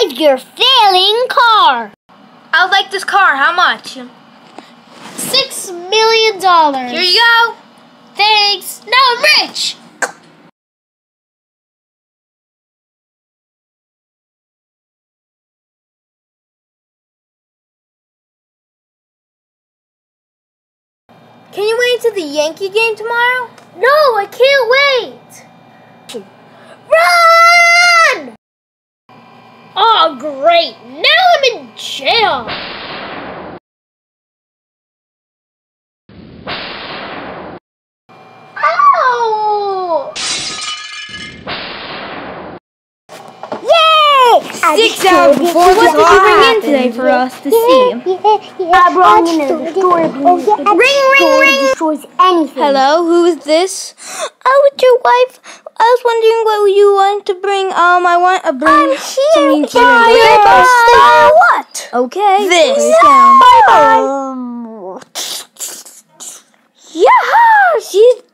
drive your failing car. I like this car. How much? Six million dollars. Here you go. Thanks. Now I'm rich. Can you wait to the Yankee game tomorrow? No, I can't wait. Run! Oh, great. Now I'm in jail. Ow! Yay! Six hours before what did you bring in today for us to see? I brought in a destroyer. Ring, ring, ring. Destroys anything. Hello, who is this? Oh, it's your wife. I was wondering what you want to bring. Um, I want to bring I'm something here. to Bye. Bye. What? Okay. This. down. Bye bye. Yeah, she's